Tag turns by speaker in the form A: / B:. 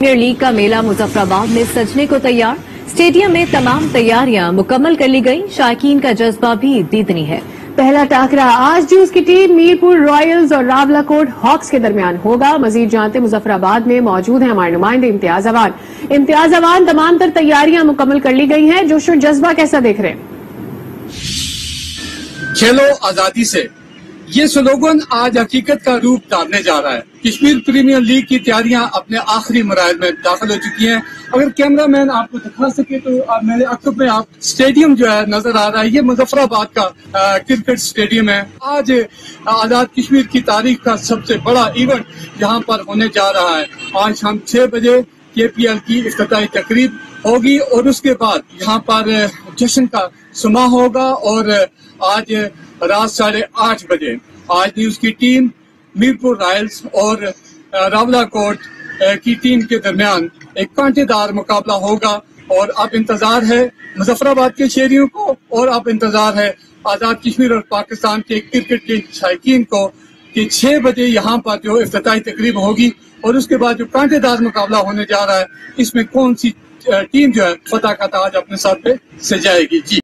A: Premiere league का मेला मुजफ्फराबाद में सजने को तैयार। स्टेडियम में तमाम तैयारियाँ मुकम्मल कर ली गई। शायकीन का जज्बा भी दीदनी है।
B: पहला टाकरा आज जूस की टीम मीरपुर रॉयल्स और रावलाकोट हॉक्स के दरमियान होगा। मजीद जानते मुजफ्फराबाद में मौजूद है हमारे नुमाइंदे इम्तियाज़ अवान। इम्तियाज़ अवान तमाम तर तैयारियाँ मुकम्मल कर ली गई हैं। जोश और जज्बा कैसा देख रहे हैं?
C: खेलो आज़ादी से ये स्लोगन आज हकीकत का रूप धारने जा रहा है। कश्मीर प्रीमियर लीग की तैयारियाँ अपने आखिरी मराहल में दाखिल हो चुकी हैं। अगर कैमरा मैन आपको दिखा सके तो आप मेरे अकब में आप स्टेडियम जो है नज़र आ रहा है। ये मुजफ्फराबाद का क्रिकेट स्टेडियम है। आज आज़ाद कश्मीर की तारीख का सबसे बड़ा इवेंट यहाँ पर होने जा रहा है। आज शाम छह बजे के पी एल की इफ्ताही तकरीब होगी और उसके बाद यहाँ पर जश्न का सुमा होगा और आज रात साढ़े आठ बजे। आज न्यूज़ की टीम मीरपुर रॉयल्स और रावलाकोट की टीम के दरमियान एक कांटेदार मुकाबला होगा। और अब इंतज़ार है मुजफ्फराबाद के शहरियों को, और अब इंतज़ार है आज़ाद कश्मीर और पाकिस्तान के क्रिकेट के शायकीन को कि छह बजे यहाँ पर जो इफ्ताही तकरीब होगी और उसके बाद जो कांटेदार मुकाबला होने जा रहा है, इसमें कौन सी टीम जो है फतेह का ताज अपने साथ पे सजाएगी? जी।